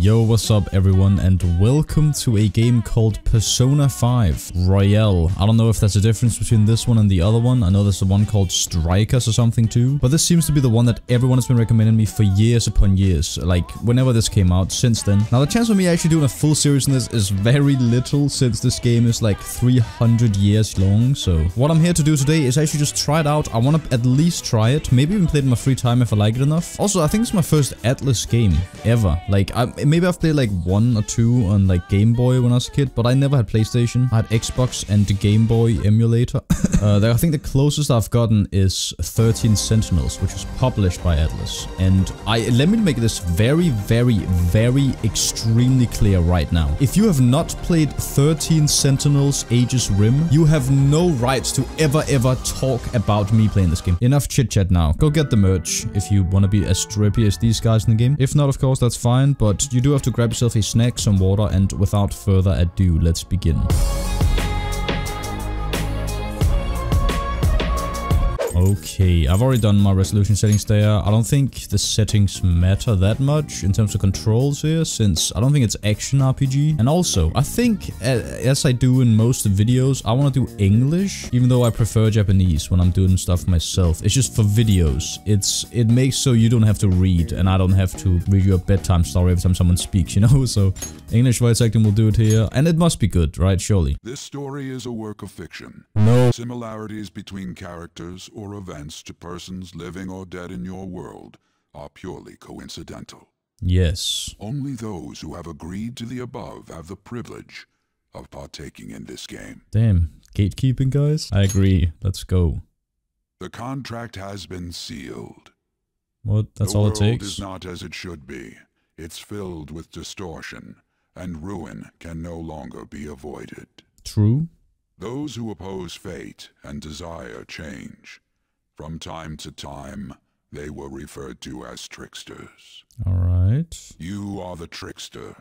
Yo, what's up everyone and welcome to a game called Persona 5 Royal. I don't know if there's a difference between this one and the other one. I know there's the one called Strikers or something too. But this seems to be the one that everyone has been recommending me for years upon years. Like whenever this came out since then. Now the chance of me actually doing a full series on this is very little since this game is like 300 years long. So what I'm here to do today is actually just try it out. I want to at least try it. Maybe even play it in my free time if I like it enough. Also, I think it's my first Atlus game ever. Like I maybe I've played like one or two on like Game Boy when I was a kid, but I never had PlayStation. I had Xbox and the Game Boy emulator. uh, I think the closest I've gotten is 13 Sentinels, which was published by Atlus. And I let me make this very, very, very extremely clear right now. If you have not played 13 Sentinels Aegis Rim, you have no right to ever, ever talk about me playing this game. Enough chit chat now. Go get the merch if you want to be as drippy as these guys in the game. If not, of course, that's fine, but you do have to grab yourself a snack, some water, and without further ado, let's begin. Okay, I've already done my resolution settings there. I don't think the settings matter that much in terms of controls here, since I don't think it's action RPG. And also, I think, uh, as I do in most videos, I want to do English, even though I prefer Japanese when I'm doing stuff myself. It's just for videos. It's It makes so you don't have to read, and I don't have to read you a bedtime story every time someone speaks, you know? So, English voice acting will do it here, and it must be good, right? Surely. This story is a work of fiction. No. Similarities between characters or events to persons living or dead in your world are purely coincidental. Yes. Only those who have agreed to the above have the privilege of partaking in this game. Damn. Gatekeeping, guys? I agree. Let's go. The contract has been sealed. What? That's the all it takes? The world is not as it should be. It's filled with distortion, and ruin can no longer be avoided. True. Those who oppose fate and desire change. From time to time, they were referred to as tricksters. Alright. You are the trickster.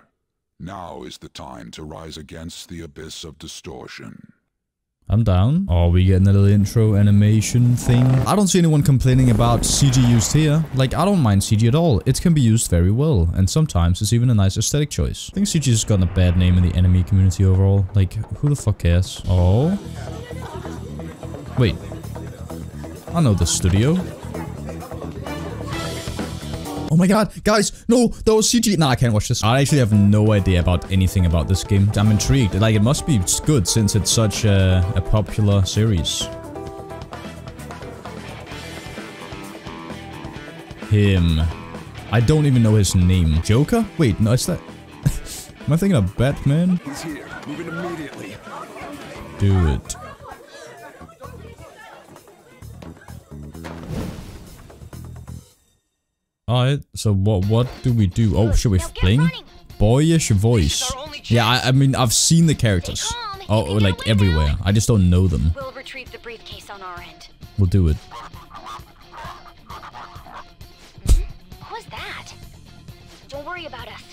Now is the time to rise against the abyss of distortion. I'm down. Are we getting a little intro animation thing. I don't see anyone complaining about CG used here. Like, I don't mind CG at all. It can be used very well, and sometimes it's even a nice aesthetic choice. I think CG has gotten a bad name in the anime community overall. Like, who the fuck cares? Oh. Wait. I know this studio. Oh my god, guys, no, that was CG. Nah, I can't watch this. I actually have no idea about anything about this game. I'm intrigued. Like, it must be good since it's such a, a popular series. Him. I don't even know his name. Joker? Wait, no, is that... Am I thinking of Batman? He's here. Moving immediately. Do it. Alright, so what what do we do? Oh, should we get. Boyish voice. This is our only Yeah, I, I mean, I've seen the characters. Oh, like everywhere. I just don't know them. We'll retrieve the briefcase on our end. We'll do it. Mm-hmm. What was that? Don't worry about us.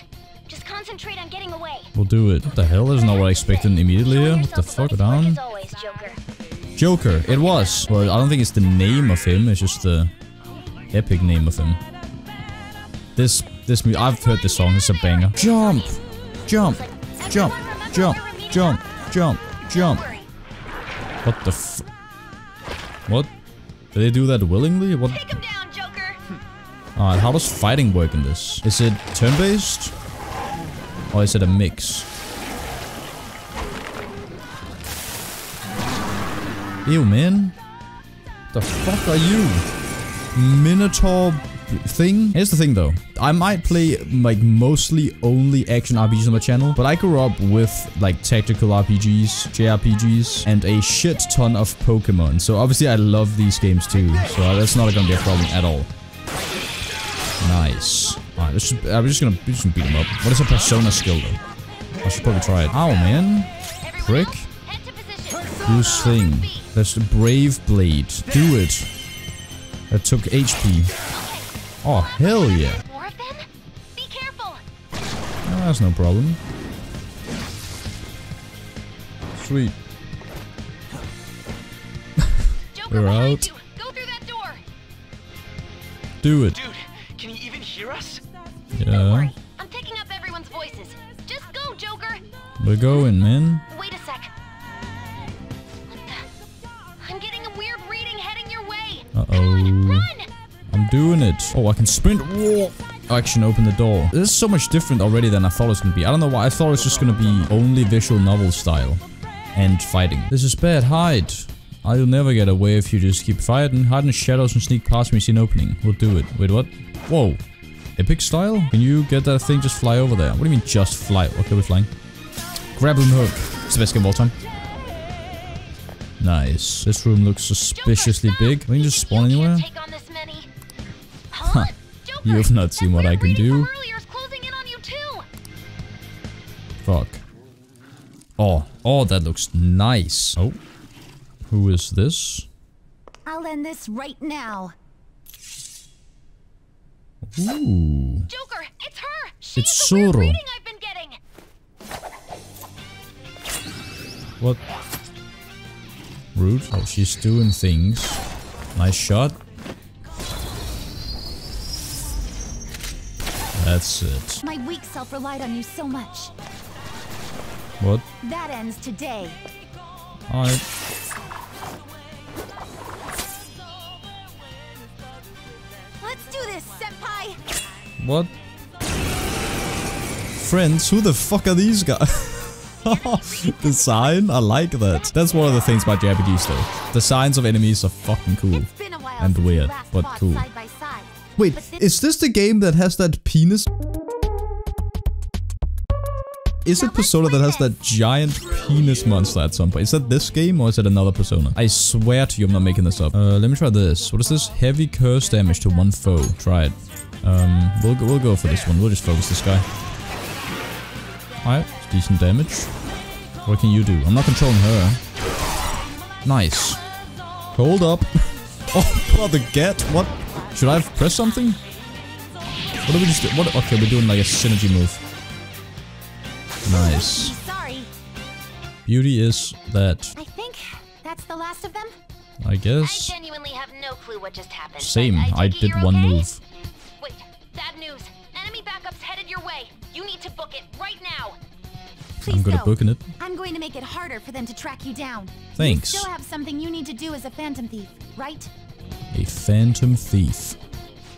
Just concentrate on getting away. We'll do it. What the hell? That's not what I expected immediately here. What the fuck? Go down. Joker. Joker. It was. Well, I don't think it's the name of him. It's just the epic name of him. This, this, I've heard this song. It's a banger. Jump, jump, jump, jump, jump, jump, jump. What the f- What? Did they do that willingly? What? Take him down, Joker. Hmm. Alright, how does fighting work in this? Is it turn-based? Or is it a mix? Ew, man. The fuck are you? Minotaur b- thing? Here's the thing though. I might play like mostly only action RPGs on my channel, but I grew up with like tactical RPGs, JRPGs, and a shit ton of Pokemon. So obviously I love these games too. So that's not gonna be a problem at all. Nice. Alright, this I'm just gonna, just gonna beat him up. What is a persona skill though? I should probably try it. Ow, man. Prick. Use thing. That's the Brave Blade. Do it. That took HP. Oh, hell yeah. More of them? Be careful. Oh, that's no problem. Sweet. Joker We're out. Go through that door. Do it. Dude, can you even hear us? Yeah. I'm picking up everyone's voices. Just go, Joker. We're going, man. Wait a sec. I'm getting a weird reading heading your way. Uh-oh. Come on, run! Doing it. Oh, I can sprint. Whoa. Action, open the door. This is so much different already than I thought it was gonna be. I don't know why. I thought it was just gonna be only visual novel style and fighting. This is bad. Hide. I'll never get away if you just keep fighting. Hide in the shadows and sneak past me, see an opening. We'll do it. Wait, what? Whoa. Epic style? Can you get that thing just fly over there? What do you mean just fly? Okay, we're flying. Grappling hook. It's the best game of all time. Nice. This room looks suspiciously big. We can just spawn anywhere? You have not seen what I can do. earlier is closing in on you too. Fuck. Oh, oh, that looks nice. Oh, who is this? I'll end this right now. Ooh, Joker, it's her. She's It's the weird reading I've been getting. what? Rude. Oh, she's doing things. Nice shot. That's it. My weak self relied on you so much. What? That ends today. Alright. Let's do this, Senpai! What? Friends? Who the fuck are these guys? the sign? I like that. That's one of the things about JRPGs though. The signs of enemies are fucking cool. It's been a while And weird, but cool. Side by side. Wait, is this the game that has that penis? Is it Persona that has that giant penis monster at some point? Is that this game or is it another Persona? I swear to you I'm not making this up. Uh, let me try this. What is this? Heavy curse damage to one foe. Try it. Um, we'll go, we'll go for this one. We'll just focus this guy. Alright, decent damage. What can you do? I'm not controlling her. Nice. Hold up. oh, brother, get. What? Should I have pressed something? What do we just do? What? Okay, we're doing like a synergy move. Nice. Beauty is that, I think that's the last of them. I guess. I genuinely have no clue what just happened. Same. I, I did one okay? move. Wait, bad news. Enemy backup's headed your way. You need to book it right now. Please I'm good go. at booking it. I'm going to make it harder for them to track you down. Thanks. You still have something you need to do as a phantom thief, right? A phantom thief.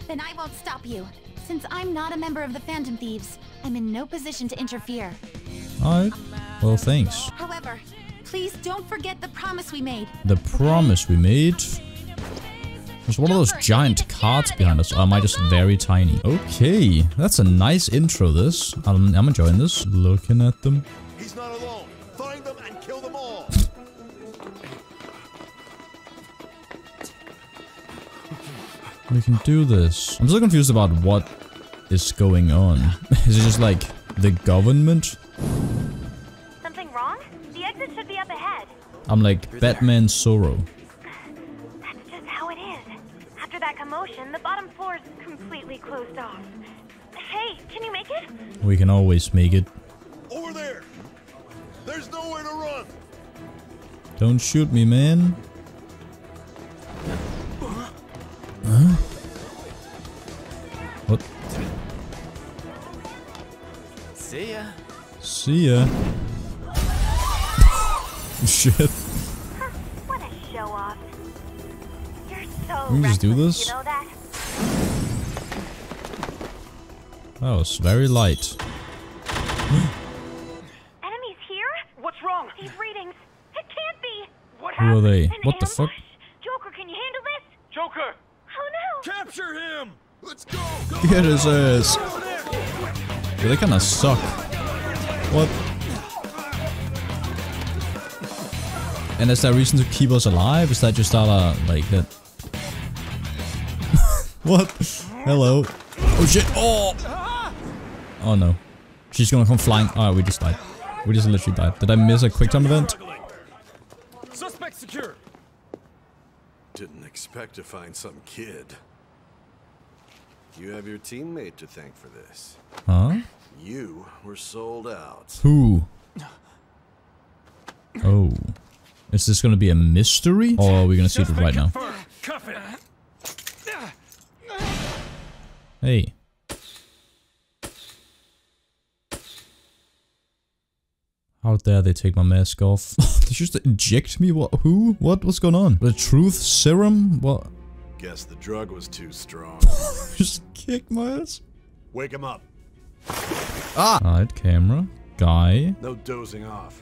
Then I won't stop you. Since I'm not a member of the Phantom Thieves, I'm in no position to interfere. Alright. Well, thanks. However, please don't forget the promise we made. The promise we made. There's one of those giant carts behind us. Or am I just very tiny? Okay. That's a nice intro, this. I'm, I'm enjoying this. Looking at them. We can do this. I'm so confused about what is going on. is it just like the government? Something wrong? The exit should be up ahead. I'm like Batman Sorrow. That's just how it is. After that commotion, the bottom floor is completely closed off. Hey, can you make it? We can always make it. Over there. There's nowhere to run. Don't shoot me, man. See ya. Shit. What a show off. You're so We just do this? You know that? That was very light. Enemies here? What's wrong? These readings. It can't be. What Who are they? An What the fuck? Joker, can you handle this? Joker. Oh no. Capture him. Let's go. go Get his ass. Yeah, they kinda suck. What? And is there a reason to keep us alive? Is that just our, uh, like, that... what? Hello? Oh shit, oh! Oh no. She's gonna come flying. Oh, we just died. We just literally died. Did I miss a quick time event? Suspect secure. Didn't expect to find some kid. You have your teammate to thank for this. Huh? You were sold out. Who? Oh. Is this gonna be a mystery? Or are we gonna see it right now? Hey. How dare they take my mask off? they just inject me? What? Who? What? What's going on? The truth serum? What? Guess the drug was too strong. just kick my ass? Wake him up. Ah. Alright, camera. Guy. No dozing off.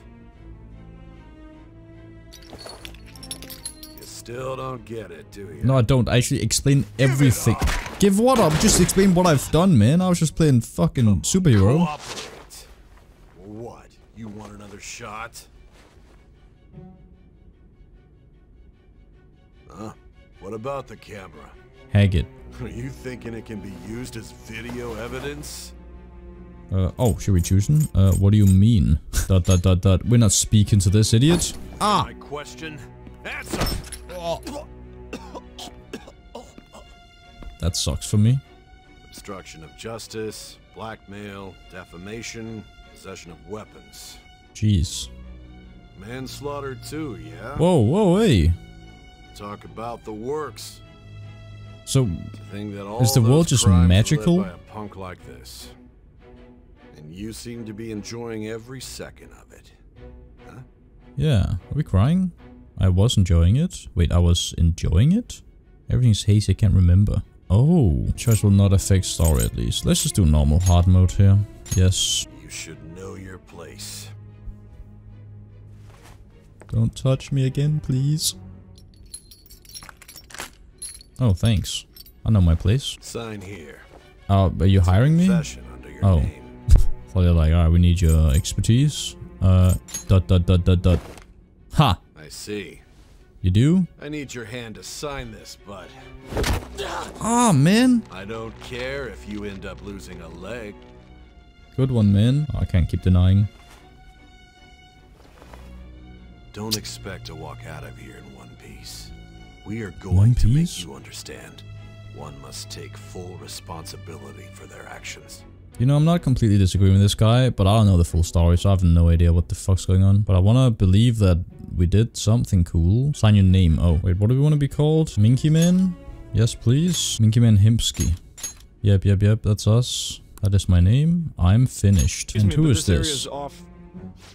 You still don't get it, do you? No, I don't. I actually explain everything. Give what up? Just explain what I've done, man. I was just playing fucking superhero. Cooperate. What? You want another shot? Huh? What about the camera? Haggett. Are you thinking it can be used as video evidence? Uh, oh, should we choose him? Uh, what do you mean? dot, dot, dot, dot. We're not speaking to this idiot. Ah! My question? Answer! That sucks for me. Obstruction of justice, blackmail, defamation, possession of weapons. Jeez. Manslaughter too, yeah? Whoa, whoa, hey. Talk about the works. So, To think that all Is the world just crimes were led magical? punk like this. And you seem to be enjoying every second of it. Huh? Yeah. Are we crying? I was enjoying it. Wait, I was enjoying it? Everything's hazy, I can't remember. Oh, choice will not affect story at least. Let's just do normal hard mode here. Yes. You should know your place. Don't touch me again, please. Oh, thanks. I know my place. Sign here. Uh, are you hiring me? Oh. name. Thought they're like, alright, we need your expertise. Uh, dot dot dot dot dot. Ha! I see. You do? I need your hand to sign this, but Ah, man! I don't care if you end up losing a leg. Good one, man. Oh, I can't keep denying. Don't expect to walk out of here in one piece. We are going One to make piece? you understand. One must take full responsibility for their actions. You know, I'm not completely disagreeing with this guy, but I don't know the full story, so I have no idea what the fuck's going on. But I want to believe that we did something cool. Sign your name. Oh, wait, what do we want to be called? Minky Man? Yes, please. Minky Man Himpsky. Yep, yep, yep, that's us. That is my name. I'm finished. Excuse and me, who but is area's this? off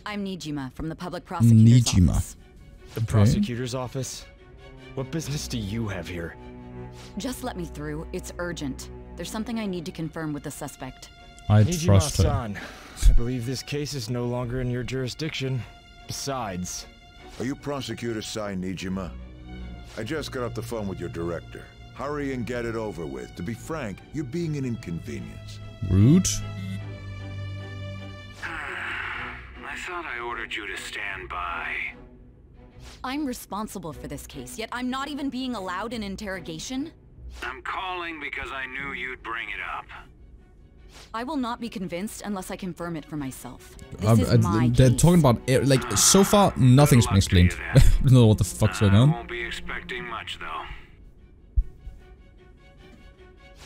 I'm Nijima from the public prosecutor's Nijima. office. the Okay. prosecutor's office. What business do you have here? Just let me through. It's urgent. There's something I need to confirm with the suspect. I trust her. Nijima-san, I believe this case is no longer in your jurisdiction. Besides, Are you Prosecutor Sae Nijima? I just got off the phone with your director. Hurry and get it over with. To be frank, you're being an inconvenience. Rude? I thought I ordered you to stand by. I'm responsible for this case, yet I'm not even being allowed an interrogation? I'm calling because I knew you'd bring it up. I will not be convinced unless I confirm it for myself. This Uh, is uh, my they're case. talking about, uh, like, so far, nothing's been luck to you explained. I don't know what the fuck's going I on. won't be expecting much, though.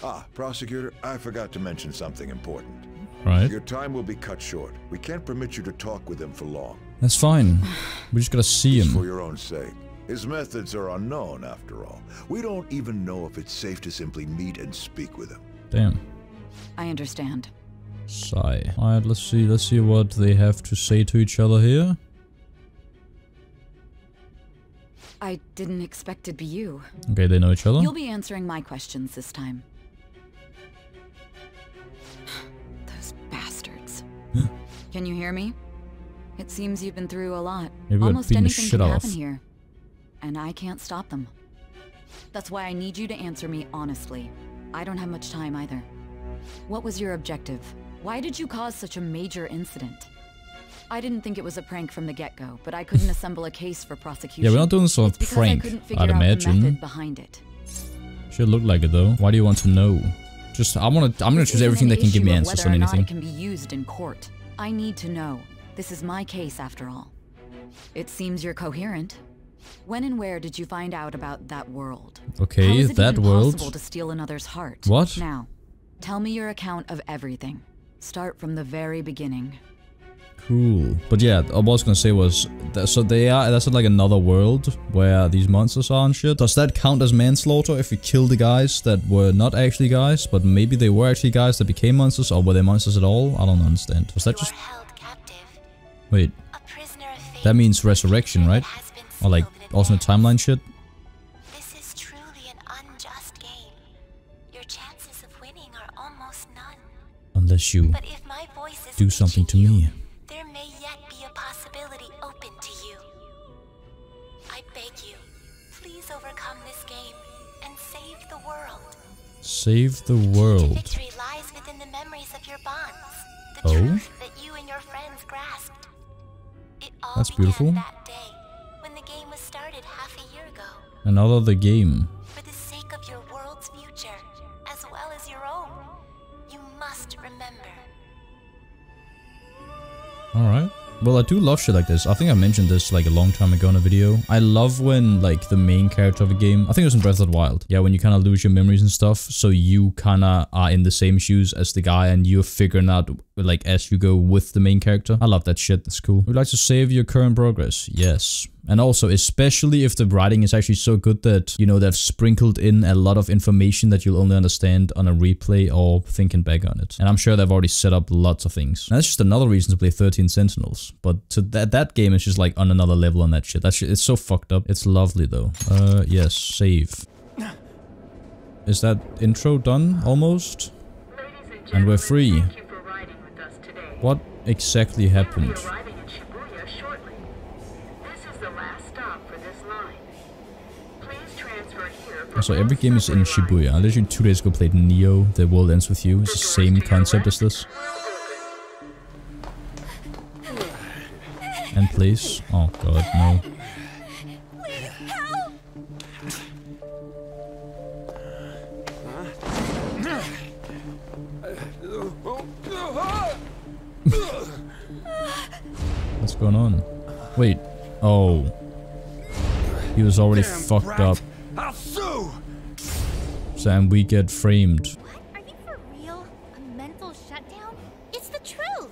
Ah, Prosecutor, I forgot to mention something important. Right? Your time will be cut short. We can't permit you to talk with him for long. That's fine. We just gotta see It's for your own sake. His methods are unknown, after all. We don't even know if it's safe to simply meet and speak with him. Damn. I understand. Sigh. Alright, let's see. Let's see what they have to say to each other here. I didn't expect it'd be you. Okay, they know each other. You'll be answering my questions this time. Those bastards. Can you hear me? It seems you've been through a lot. Maybe Almost anything can happen here. And I can't stop them. That's why I need you to answer me honestly. I don't have much time either. What was your objective? Why did you cause such a major incident? I didn't think it was a prank from the get-go, but I couldn't assemble a case for prosecution. Yeah, we're not doing this on It's prank, I couldn't figure I'd out the imagine. method behind it. Should look like it though. Why do you want to know? Just, I wanna, I'm gonna choose everything that can give me of answers on anything. it can be used in court. I need to know. This is my case, after all. It seems you're coherent. When and where did you find out about that world? How Okay, is it that even world. possible to steal another's heart? What? Now, tell me your account of everything. Start from the very beginning. Cool. But yeah, what I was gonna say was, that, so they are, that's like another world where these monsters are and shit. Does that count as manslaughter if we kill the guys that were not actually guys, but maybe they were actually guys that became monsters, or were they monsters at all? I don't understand. Was that You just, held captive. wait, That means resurrection, right? Or like alternate timeline shit? Unless you But if my voice do something to you, me. there may yet be a possibility open to you. I beg you, please overcome this game and save the world. Save the world. victory lies within the memories of your bonds, the Oh? truth that you and your friends grasped. It all That's beautiful. that day when the game was started half a year ago. Another the game. Alright. Well, I do love shit like this. I think I mentioned this like a long time ago in a video. I love when like the main character of a game, I think it was in Breath of the Wild. Yeah, when you kind of lose your memories and stuff. So you kind of are in the same shoes as the guy and you're figuring out like as you go with the main character. I love that shit. That's cool. Would you like to save your current progress? Yes. And also, especially if the writing is actually so good that, you know, they've sprinkled in a lot of information that you'll only understand on a replay or thinking back on it. And I'm sure they've already set up lots of things. And that's just another reason to play 13 Sentinels. But to that that game is just like on another level on that shit. That shit, it's so fucked up. It's lovely though. Uh, yes, save. Is that intro done almost? And we're free. What exactly happened? arriving in Shibuya shortly. This is the last stop for this line. Please transfer here So every game is in Shibuya. I literally two days ago played Neo, The World Ends With You. It's the same concept as this. And place. Oh god, no. What's going on? Wait. Oh. He was already fucked up. I'll sue! Sam, we get framed. What? Are you for real? A mental shutdown? It's the truth.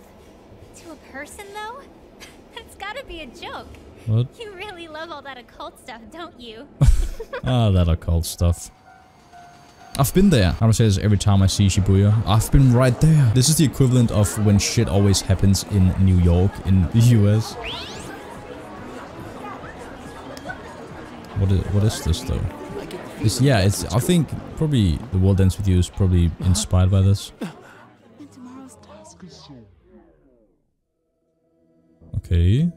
To a person, though? That's gotta be a joke. What? You really love all that occult stuff, don't you? Ah, that occult stuff. I've been there. I don't say this every time I see Shibuya. I've been right there. This is the equivalent of when shit always happens in New York, in the US. What is, what is this though? It's, yeah, it's, I think probably The World Ends With You is probably inspired by this. Okay.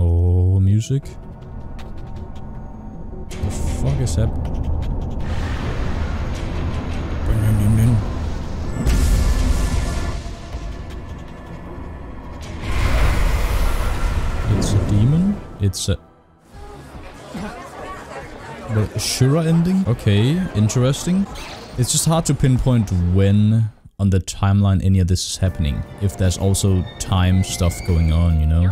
Oh, music. The fuck er is that? It's a demon. It's a. The Shura ending? Okay, interesting. It's just hard to pinpoint when on the timeline any of this is happening. If there's also time stuff going on, you know?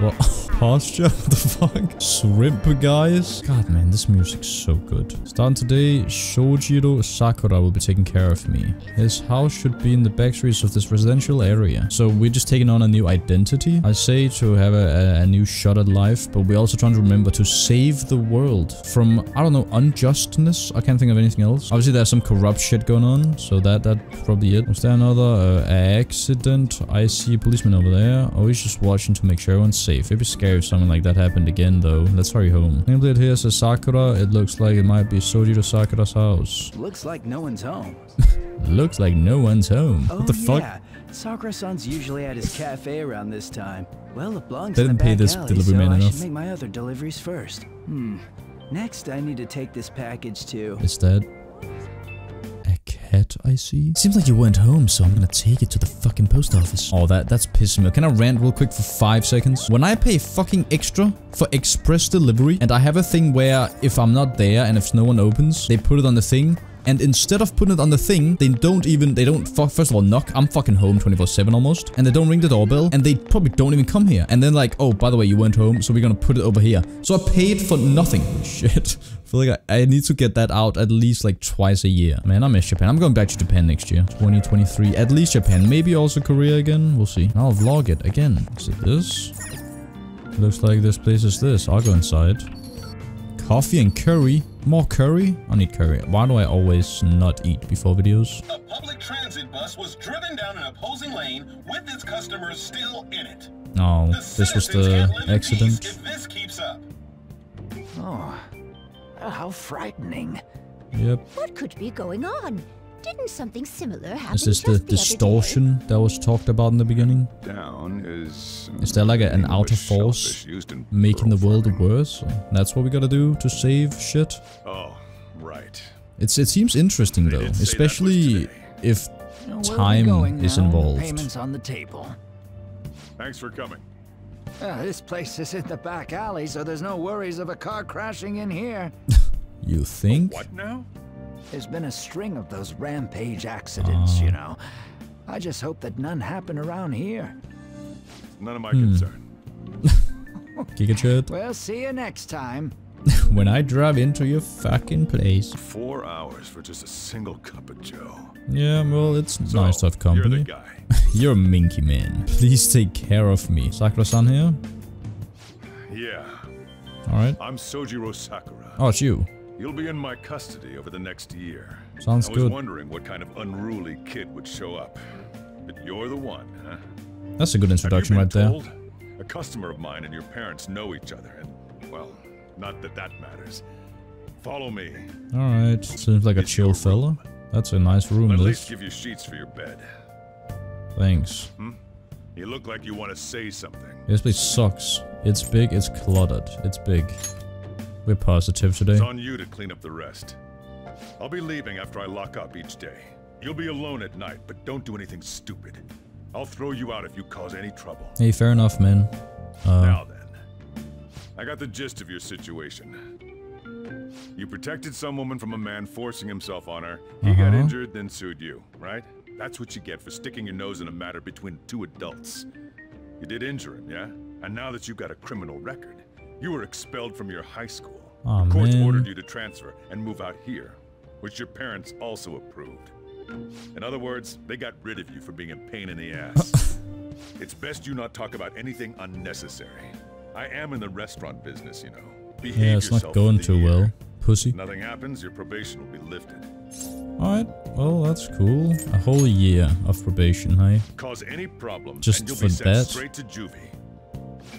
What? Posture? What the fuck? Shrimp guys? God man, this music's so good. Starting today, Sojiro Sakura will be taking care of me. His house should be in the back streets of this residential area. So we're just taking on a new identity. I say to have a, a, a new shot at life, but we're also trying to remember to save the world from, I don't know, unjustness? I can't think of anything else. Obviously there's some corrupt shit going on, so that that's probably it. Was there another uh, accident? I see a policeman over there. Oh, he's just watching to make sure everyone's safe. It'd be scary if something like that happened again, though. Let's hurry home. Nameplate here says Sakura. It looks like it might be Sojiro Sakura's house. Looks like no one's home. Looks like no one's home. Oh, what the fuck? yeah. Sakura-san's usually at his cafe around this time. Well, belongs They in the didn't pay this alley, delivery so man I enough. should make my other deliveries first. Hmm. Next, I need to take this package to... Is that a I see? Seems like you went home, so I'm gonna take it to the fucking post office. Oh, that that's pissing me. Can I rant real quick for five seconds? When I pay fucking extra for express delivery, and I have a thing where if I'm not there and if no one opens, they put it on the thing. And instead of putting it on the thing, they don't even, they don't, first of all, knock. I'm fucking home 24-7 almost. And they don't ring the doorbell. And they probably don't even come here. And then like, oh, by the way, you went home, so we're gonna put it over here. So I paid for nothing. Shit. I feel like I, I need to get that out at least like twice a year. Man, I miss Japan. I'm going back to Japan next year. 2023. At least Japan. Maybe also Korea again. We'll see. I'll vlog it again. Is it this? Looks like this place is this. I'll go inside. Coffee and curry? More curry? I need curry. Why do I always not eat before videos? A public transit bus was driven down an opposing lane with its customers still in it. Oh, this was the accident. If this keeps up. Oh. Oh, how frightening. Yep. What could be going on? Didn't something similar happen Is this the just the, distortion that was talked about in the beginning? Down is. Uh, is there like a, an outer force shellfish used making the world worse? That's what we gotta do to save shit? Oh, right. It's It seems interesting though, did say that was especially if Where are we time going is involved. Payments on the table. Thanks for coming. Uh, this place is in the back alley, so there's no worries of a car crashing in here. You think? What now? There's been a string of those rampage accidents, you know. I just hope that none happen around here. None of my Hmm. concern. Gigachat? We'll see you next time. when I drive into your fucking place. Four hours for just a single cup of Joe. Yeah, well, it's So, nice to have you're the company. guy. You're a minky man. Please take care of me. Sakura-san here? Yeah. Alright. I'm Sojiro Sakura. Oh, it's you. You'll be in my custody over the next year. Sounds good. I was good. wondering what kind of unruly kid would show up. But you're the one, huh? That's a good introduction right you there. A customer of mine and your parents know each other, and, well, not that that matters. Follow me. Alright, seems like a chill fella. That's a nice room, At this. least give you sheets for your bed. Thanks. Hmm? You look like you want to say something. This place sucks. It's big, it's cluttered. It's big. We're positive today. It's on you to clean up the rest. I'll be leaving after I lock up each day. You'll be alone at night, but don't do anything stupid. I'll throw you out if you cause any trouble. Hey, fair enough, man. Uh, Now then, I got the gist of your situation. You protected some woman from a man forcing himself on her. He got Uh-huh. injured, then sued you, right? That's what you get for sticking your nose in a matter between two adults. You did injure him, yeah? And now that you've got a criminal record, you were expelled from your high school. Aw, the courts man. ordered you to transfer and move out here, which your parents also approved. In other words, they got rid of you for being a pain in the ass. it's best you not talk about anything unnecessary. I am in the restaurant business, you know. Behave yeah, it's yourself not going too year. well. Pussy. Nothing happens, your probation will be lifted. Alright, well, that's cool. A whole year of probation, hey? Cause any problem, Just and you'll for be sent that? straight to juvie.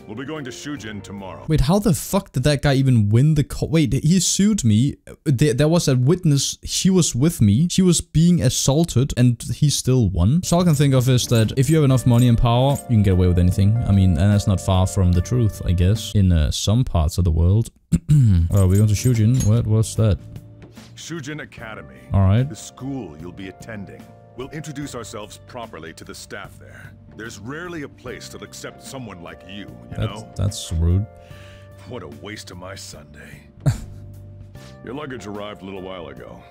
We'll be going to Shujin tomorrow. Wait, how the fuck did that guy even win the co- Wait, he sued me. There, there was a witness. She was with me. She was being assaulted and he still won. So all I can think of is that if you have enough money and power, you can get away with anything. I mean, and that's not far from the truth, I guess, in uh, some parts of the world. oh, we're going to Shujin. What was that? Shujin Academy. All right. The school you'll be attending. We'll introduce ourselves properly to the staff there. There's rarely a place that'll accept someone like you, you That's, know? that's rude. What a waste of my Sunday. Your luggage arrived a little while ago.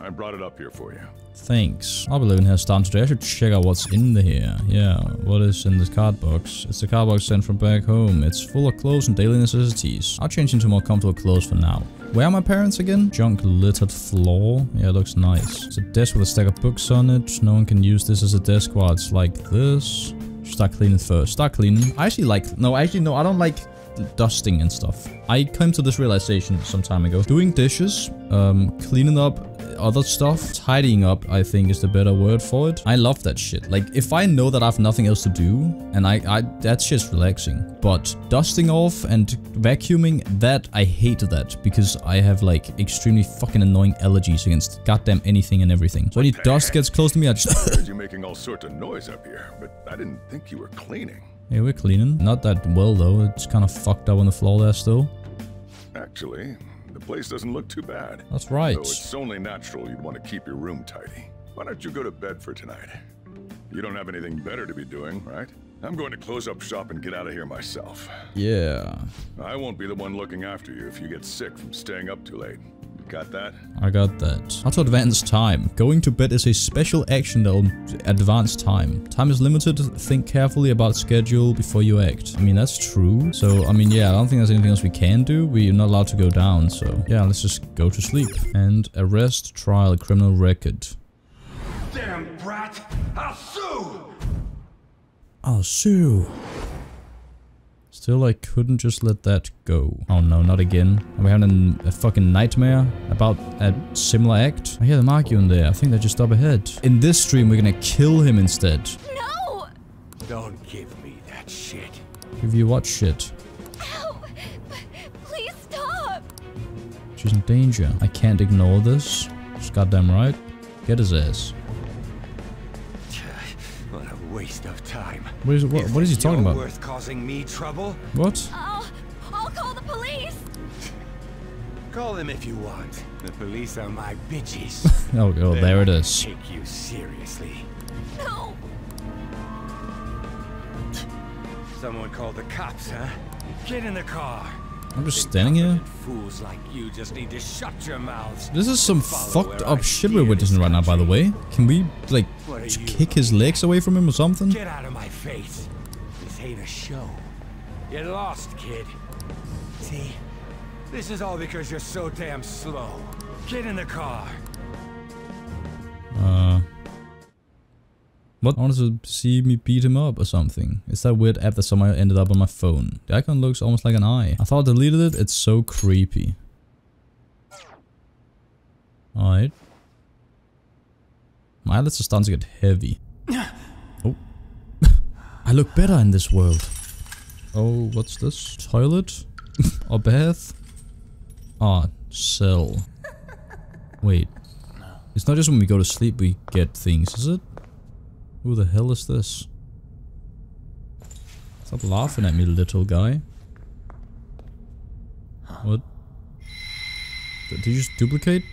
I brought it up here for you. Thanks. I'll be living here starting today. I should check out what's in the here. Yeah, what is in this card box? It's the card box sent from back home. It's full of clothes and daily necessities. I'll change into more comfortable clothes for now. Where are my parents again? Junk littered floor. Yeah, it looks nice. It's a desk with a stack of books on it. No one can use this as a desk while it's like this. Start cleaning first. Start cleaning. I actually like... No, actually, no, I don't like dusting and stuff. I came to this realization some time ago. Doing dishes, um, cleaning up other stuff, tidying up, I think is the better word for it. I love that shit. Like, if I know that I have nothing else to do, and I, I that's just relaxing. But dusting off and vacuuming, that, I hate that, because I have, like, extremely fucking annoying allergies against goddamn anything and everything. So any dust gets close to me, I just... heard you making all sorts of noise up here, but I didn't think you were cleaning. Hey, we're cleaning. Not that well, though. It's kind of fucked up on the floor there still. Actually, the place doesn't look too bad. That's right. It's only natural you'd want to keep your room tidy. Why don't you go to bed for tonight? You don't have anything better to be doing, right? I'm going to close up shop and get out of here myself. Yeah. I won't be the one looking after you if you get sick from staying up too late. You got that? I got that. How to advance time. Going to bed is a special action that will advance time. Time is limited. Think carefully about schedule before you act. I mean, that's true. So, I mean, yeah, I don't think there's anything else we can do. We're not allowed to go down. So, yeah, let's just go to sleep. And arrest, trial, criminal record. Damn brat! I'll sue! I'll sue. It's Still, I couldn't just let that go. Oh no, not again. Are we having a fucking nightmare about a similar act? I hear them arguing there. I think they're just up ahead. In this stream, we're gonna kill him instead. No! Don't give me that shit. Give you what shit? Ow! Please stop! She's in danger. I can't ignore this. She's goddamn right. Get his ass. What is, what, what is he talking about? worth causing me trouble? What? I'll, I'll call the police! Call them if you want. The police are my bitches. Oh, oh, there it is. Take you seriously. No! Someone called the cops, huh? Get in the car. I'm just standing here. Fools like you just need to shut your mouths. This is some fucked up shit we're witnessing right now, by the way. Can we, like, What are just you? kick his legs away from him or something? Get out of my face. This ain't a show. Get lost, kid. See? This is all because you're so damn slow. Get in the car. Uh... What? I wanted to see me beat him up or something. It's that weird app that somehow ended up on my phone. The icon looks almost like an eye. I thought I deleted it. It's so creepy. Alright. My eyelids are starting to get heavy. Oh. I look better in this world. Oh, what's this? Toilet? or bath? Ah, cell. Wait. It's not just when we go to sleep we get things, is it? Who the hell is this? Stop laughing at me, little guy. What? Did you just duplicate?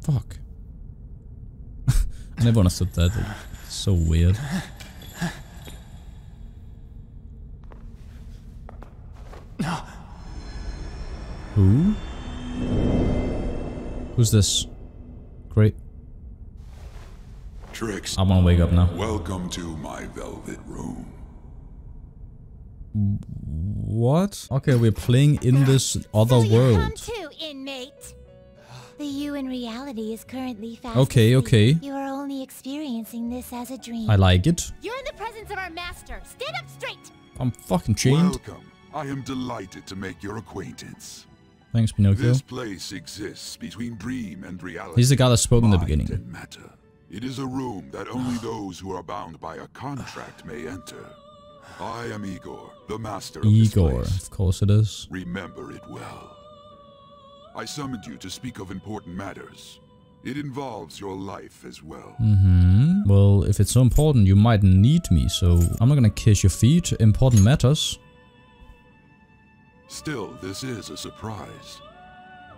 Fuck. I never understood that. It's so weird. Who? Who's this? Great. Tricks. I wanna wake up now. Welcome to my velvet room. What? Okay, we're playing in this other Come world. to, inmate. The you in reality is currently fast Okay, okay. You are only experiencing this as a dream. I like it. You're in the presence of our master. Stand up straight. I'm fucking chained. Welcome. I am delighted to make your acquaintance. Thanks, Pinocchio. This place exists between dream and reality. He's the guy that spoke in the beginning. It is a room that only those who are bound by a contract may enter. I am Igor, the master of this Igor, place. of course it is. Remember it well. I summoned you to speak of important matters. It involves your life as well. Mm-hmm. Well, if it's so important, you might need me, so I'm not gonna kiss your feet. Important matters. Still, this is a surprise.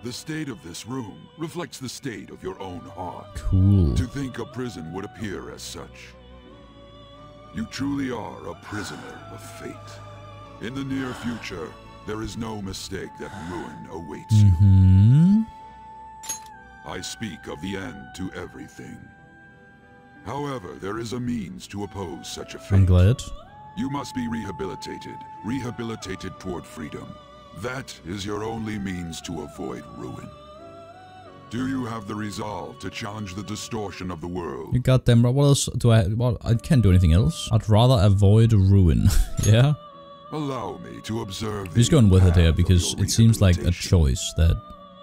The state of this room reflects the state of your own heart. Cool. To think a prison would appear as such. You truly are a prisoner of fate. In the near future, there is no mistake that ruin awaits you. Hmm? I speak of the end to everything. However, there is a means to oppose such a fate. I'm glad. You must be rehabilitated, rehabilitated toward freedom. That is your only means to avoid ruin. Do you have the resolve to challenge the distortion of the world? You goddamn right. What else do I... What, I can't do anything else. I'd rather avoid ruin. yeah? Allow me to observe He's going with it here path of because it seems like a choice that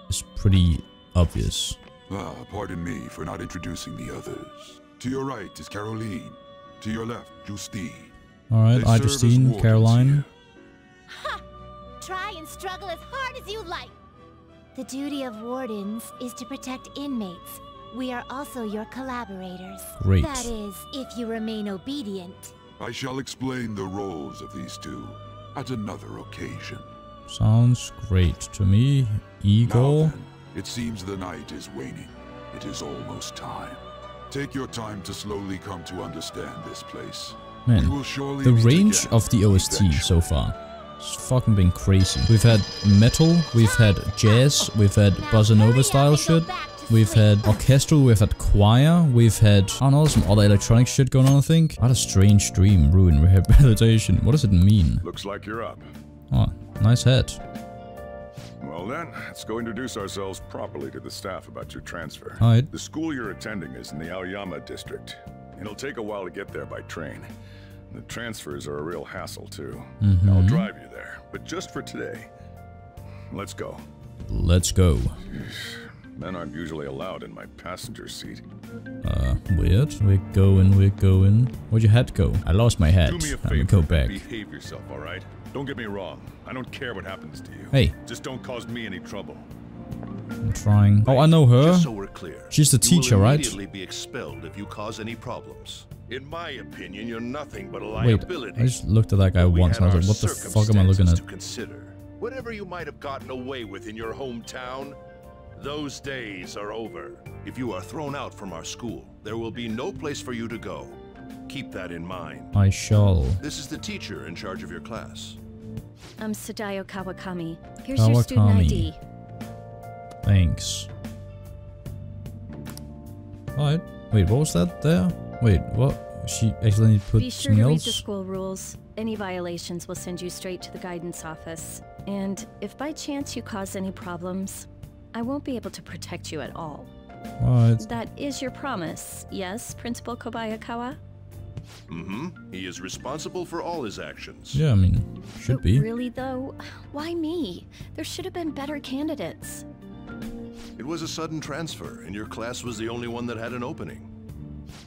is pretty obvious. Ah, pardon me for not introducing the others. To your right is Caroline. To your left, Justine. Alright, They I serve as Justine, wardens Caroline. Try and struggle as hard as you like. The duty of wardens is to protect inmates. We are also your collaborators. Great. That is, if you remain obedient. I shall explain the roles of these two at another occasion. Sounds great to me. Igor. It seems the night is waning. It is almost time. Take your time to slowly come to understand this place. We Man, the range of the OST so far has fucking been crazy. We've had metal, we've had jazz, we've had bossa nova style shit, we've had orchestral, we've had choir, we've had, I don't know, some other electronic shit going on, I think. What a strange dream, ruin rehabilitation. What does it mean? Looks like you're up. Oh, nice hat. Well then, let's go introduce ourselves properly to the staff about your transfer. Alright. The school you're attending is in the Aoyama district. It'll take a while to get there by train. The transfers are a real hassle too. Mhm. I'll drive you there, but just for today. Let's go. Let's go. Men aren't usually allowed in my passenger seat. Uh, weird. We're going, we're going. Where'd your hat go? I lost my hat. Do me a I'm favor. gonna go back. Behave yourself, all right? Don't get me wrong. I don't care what happens to you. Hey. Just don't cause me any trouble. I'm trying. Oh, I know her. Just so we're clear. She's the you will teacher, right? immediately be expelled if you cause any problems. In my opinion, you're nothing but a Wait. I just looked at that guy once and I was like, what the fuck am I looking at? Consider. Whatever you might have gotten away with in your hometown, those days are over. If you are thrown out from our school, there will be no place for you to go. Keep that in mind. I shall. This is the teacher in charge of your class. I'm Sadayo Kawakami. Here's your student ID. Thanks. Alright. Wait, what was that there? Wait, what? She accidentally put Be sure something to read the school rules. Any violations will send you straight to the guidance office. And if by chance you cause any problems, I won't be able to protect you at all. Alright. That is your promise, yes, Principal Kobayakawa? Mm-hmm. He is responsible for all his actions. Yeah, I mean, should But be. Really though, why me? There should have been better candidates. It was a sudden transfer, and your class was the only one that had an opening.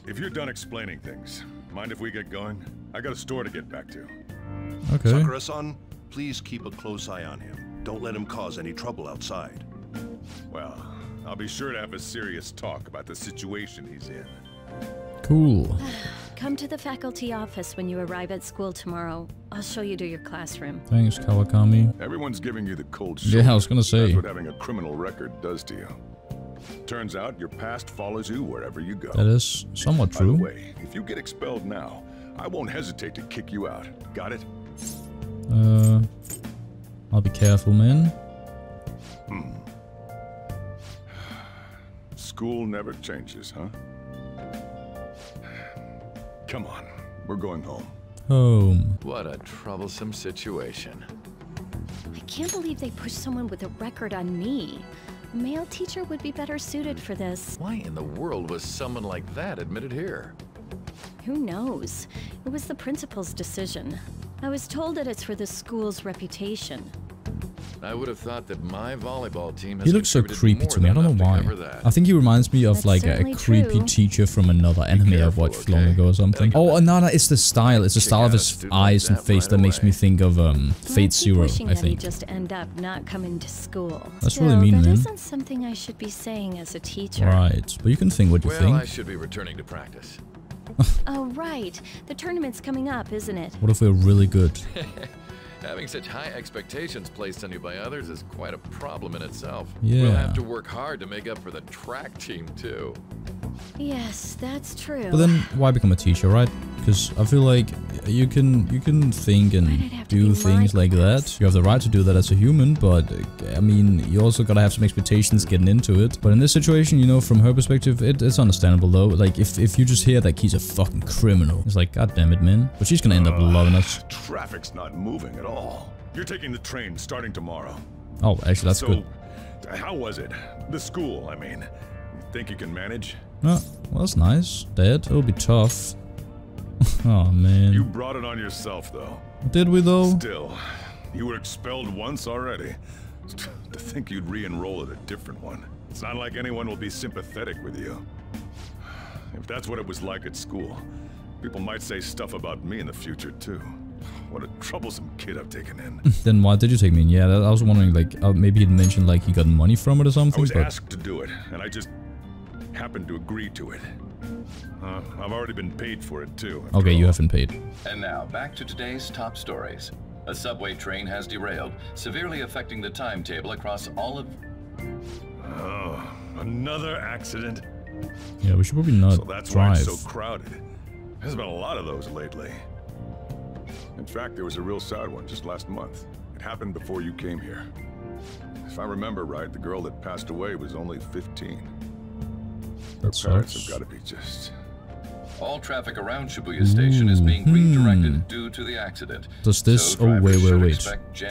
If you're done explaining things, mind if we get going? I got a store to get back to. Okay. Sakura-san, please keep a close eye on him. Don't let him cause any trouble outside. Well, I'll be sure to have a serious talk about the situation he's in. Cool. Come to the faculty office when you arrive at school tomorrow. I'll show you to your classroom. Thanks, Kawakami. Everyone's giving you the cold shoulder. Yeah. I was gonna say. That's what having a criminal record does to you. Turns out your past follows you wherever you go. That is somewhat true. By true. the way, if you get expelled now, I won't hesitate to kick you out. Got it? Uh, I'll be careful, man. Hmm. School never changes, huh? Come on, we're going home. Home. What a troublesome situation. I can't believe they pushed someone with a record on me. A male teacher would be better suited for this. Why in the world was someone like that admitted here? Who knows? It was the principal's decision. I was told that it's for the school's reputation. I would have thought that my volleyball team has He looks so creepy to me. I don't know why. to cover that. I think he reminds me of That's like a, a creepy true. teacher from another anime I've watched long ago or something. Oh, no, no, it's the style. It's the style of his eyes and face right that makes me think of um, Fate keep Zero, I that he'd think. just end up not coming to school. That's Still, really mean, that man. isn't something I should be saying as a teacher. Right, but you can think what you Well, think. I should be returning to practice. Oh, right. The tournament's coming up, isn't it? What if we're really good? Having such high expectations placed on you by others is quite a problem in itself. Yeah. We'll have to work hard to make up for the track team, too. Yes, that's true. But then why become a teacher, right? Because I feel like you can you can think and do things like that. You have the right to do that as a human, but I mean, you also gotta have some expectations getting into it. But in this situation, you know, from her perspective, it, it's understandable though. Like if if you just hear that he's a fucking criminal, it's like, god damn it, man. But she's gonna end up loving us. Traffic's not moving at all. You're taking the train starting tomorrow. Oh, actually, that's so, good. how was it? The school, I mean. You think you can manage? Oh, well, that's nice. Dead? it'll be tough. oh man. You brought it on yourself, though. Did we though? Still, you were expelled once already. To think you'd re-enroll at a different one. It's not like anyone will be sympathetic with you. If that's what it was like at school, people might say stuff about me in the future, too. What a troublesome kid I've taken in. then why did you take me in? Yeah, I was wondering, like, uh, maybe he'd mentioned, like, he got money from it or something. I was but... asked to do it, and I just happened to agree to it. Uh, I've already been paid for it, too. after Okay, you haven't paid. And now, back to today's top stories. A subway train has derailed, severely affecting the timetable across all of. Oh, another accident? Yeah, we should probably not So that's why it's so crowded. There's been a lot of those lately. In fact, there was a real sad one just last month. It happened before you came here. If I remember right, the girl that passed away was only 15. Her parents have got to be just All traffic around Shibuya Station is being redirected hmm. due to the accident. Does this... So oh, wait, wait, wait.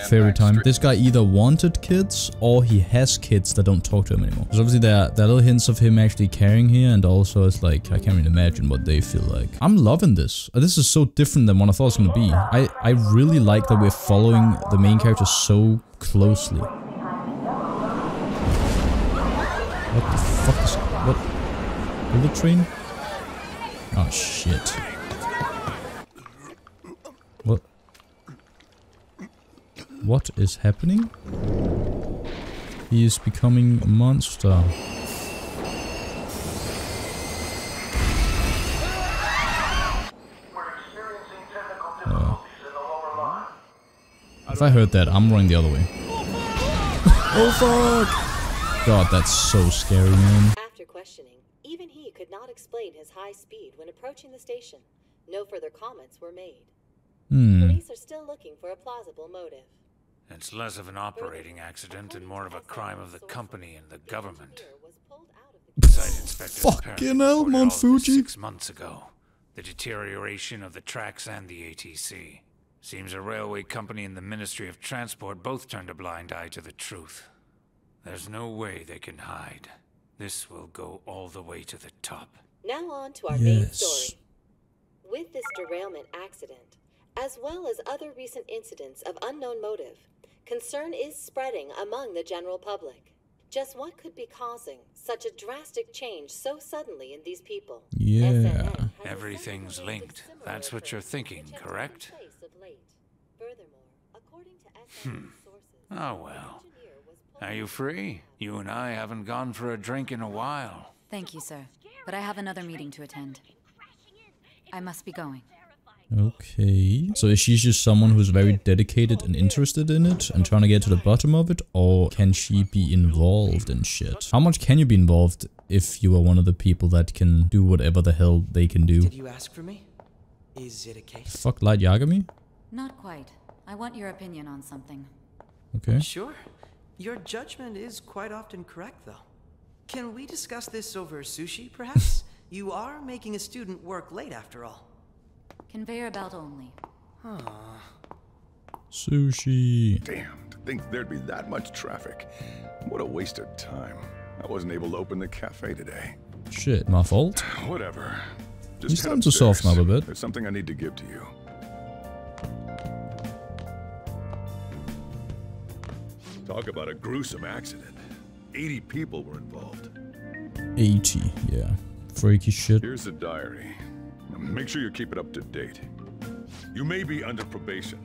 Fairy time. This guy either wanted kids or he has kids that don't talk to him anymore. Because obviously there, there are little hints of him actually caring here and also it's like, I can't even imagine what they feel like. I'm loving this. Uh, This is so different than what I thought it was going to be. I, I really like that we're following the main character so closely. What the fuck is... What? Bullet train? Oh shit. What? What is happening? He is becoming a monster. If I heard that, I'm running the other way. oh fuck! God, that's so scary, man. After questioning, even he could not explain his high speed when approaching the station. No further comments were made. Hmm. Police are still looking for a plausible motive. It's less of an operating accident and more of a crime of the company and the government. Site inspector Fucking hell, Mount Fuji. Six months ago, the deterioration of the tracks and the ATC. Seems a railway company and the Ministry of Transport both turned a blind eye to the truth. There's no way they can hide. This will go all the way to the top. Now on to our main story. With this derailment accident, as well as other recent incidents of unknown motive, concern is spreading among the general public. Just what could be causing such a drastic change so suddenly in these people? Yeah. Everything's linked. That's what you're thinking, correct? Hmm. Oh well. Are you free? You and I haven't gone for a drink in a while. Thank you, sir. But I have another meeting to attend. I must be going. Okay. So is she just someone who's very dedicated and interested in it and trying to get to the bottom of it? Or can she be involved in shit? How much can you be involved if you are one of the people that can do whatever the hell they can do? Did you ask for me? Is it a case? Fuck Light Yagami? Not quite. I want your opinion on something. Okay. Sure. Your judgment is quite often correct, though. Can we discuss this over sushi, perhaps? you are making a student work late, after all. Conveyor belt only. Huh. Sushi. Damn, to think there'd be that much traffic. What a waste of time. I wasn't able to open the cafe today. Shit, my fault. Whatever. He's head starting to soften upstairs. up a bit. There's something I need to give to you. Talk about a gruesome accident. 80 people were involved. 80, yeah. Freaky shit. Here's the diary. Make sure you keep it up to date. You may be under probation,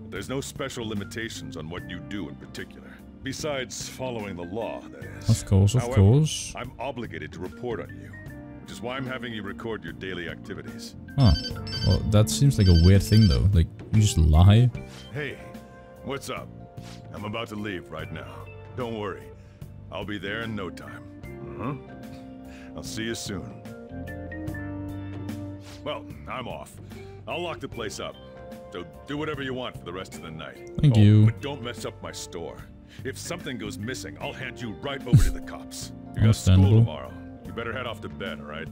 but there's no special limitations on what you do in particular. Besides following the law, that is. Of course, of However, course. I'm obligated to report on you, which is why I'm having you record your daily activities. Huh. Well, that seems like a weird thing though. Like, you just lie? Hey, what's up? I'm about to leave right now. Don't worry. I'll be there in no time. Uh-huh. I'll see you soon. Well, I'm off. I'll lock the place up. So do whatever you want for the rest of the night. Thank Oh, you. But don't mess up my store. If something goes missing, I'll hand you right over to the cops. You got school Understandable. tomorrow. You better head off to bed, all right?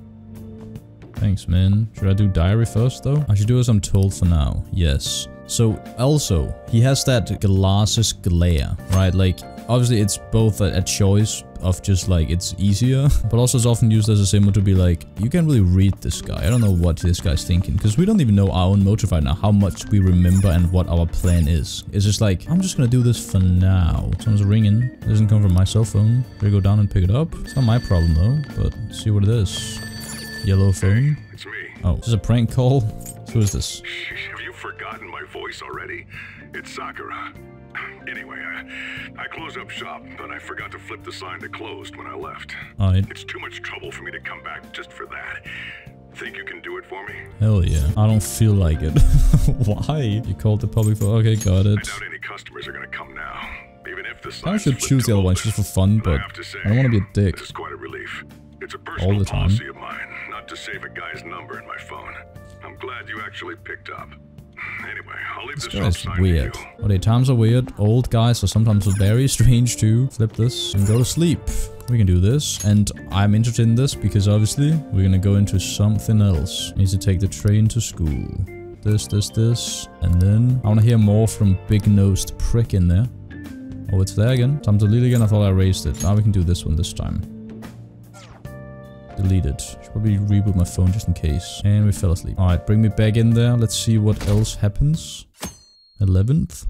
Thanks, man. Should I do diary first, though? I should do as I'm told for now. Yes. So, also, he has that glasses glare, right? Like, obviously, it's both a, a choice of just, like, it's easier, but also it's often used as a symbol to be like, you can't really read this guy. I don't know what this guy's thinking, because we don't even know our own motive right now, how much we remember and what our plan is. It's just like, I'm just gonna do this for now. Someone's ringing. It doesn't come from my cell phone. Should I go down and pick it up? It's not my problem, though, but see what it is. Yellow phone. It's me. Oh, is a prank call? Who is this? Have you forgotten my voice already? It's Sakura. Anyway, I, I closed up shop, but I forgot to flip the sign to closed when I left. Alright. It's too much trouble for me to come back just for that. Think you can do it for me? Hell yeah. I don't feel like it. Why? You called the public for okay, got I it. doubt any customers are gonna come now. Even if the I should choose the other one just for fun, but I don't want to be a dick This is quite a relief. It's a all the time. policy of mine to save a guy's number in my phone. I'm glad you actually picked up. Anyway, I'll leave This shop guy's weird. Okay, times are weird. Old guys are sometimes very strange too. Flip this and go to sleep. We can do this. And I'm interested in this because obviously we're gonna go into something else. Need to take the train to school. This, this, this. And then I wanna hear more from Big Nosed Prick in there. Oh, it's there again. Time to delete again. I thought I erased it. Now we can do this one this time. Deleted. Should probably reboot my phone just in case. And we fell asleep. Alright, bring me back in there. Let's see what else happens. 11th.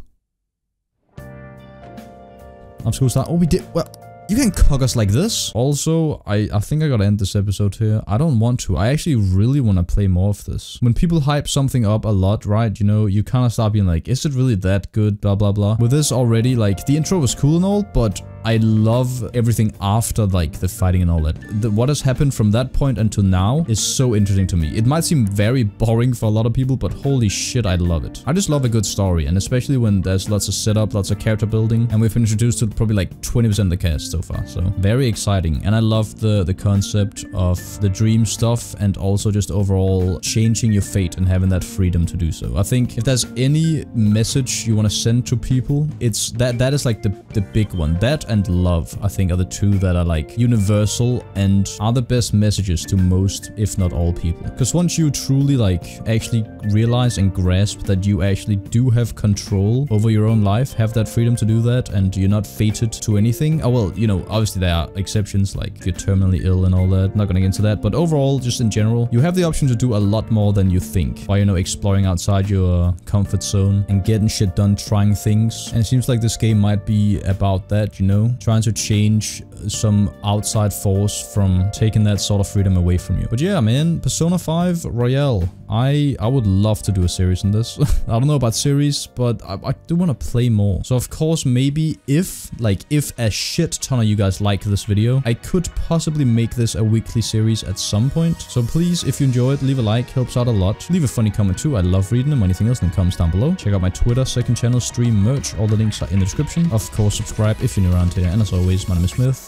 I'm school start. Oh, we did. Well, you can cock us like this. Also, I, I think I gotta end this episode here. I don't want to. I actually really want to play more of this. When people hype something up a lot, right? You know, you kind of start being like, is it really that good? Blah, blah, blah. With this already, like, the intro was cool and all, but I love everything after like the fighting and all that. The, what has happened from that point until now is so interesting to me. It might seem very boring for a lot of people, but holy shit, I love it. I just love a good story, and especially when there's lots of setup, lots of character building, and we've been introduced to probably like 20% of the cast so far. So very exciting, and I love the the concept of the dream stuff, and also just overall changing your fate and having that freedom to do so. I think if there's any message you want to send to people, it's that that is like the the big one. That and love, I think, are the two that are like universal and are the best messages to most, if not all people. Because once you truly like actually realize and grasp that you actually do have control over your own life, have that freedom to do that, and you're not fated to anything. Oh, well, you know, obviously there are exceptions, like if you're terminally ill and all that. Not gonna get into that, but overall, just in general, you have the option to do a lot more than you think by, you know, exploring outside your comfort zone and getting shit done, trying things. And it seems like this game might be about that, you know, trying to change some outside force from taking that sort of freedom away from you. But yeah, man, Persona 5 Royal. I I would love to do a series on this. I don't know about series, but I, I do want to play more. So of course, maybe if, like, if a shit ton of you guys like this video, I could possibly make this a weekly series at some point. So please, if you enjoy it, leave a like, helps out a lot. Leave a funny comment too, I love reading them. Anything else in the comments down below. Check out my Twitter, second channel, stream, merch, all the links are in the description. Of course, subscribe if you're new around here. And as always, my name is Mythy,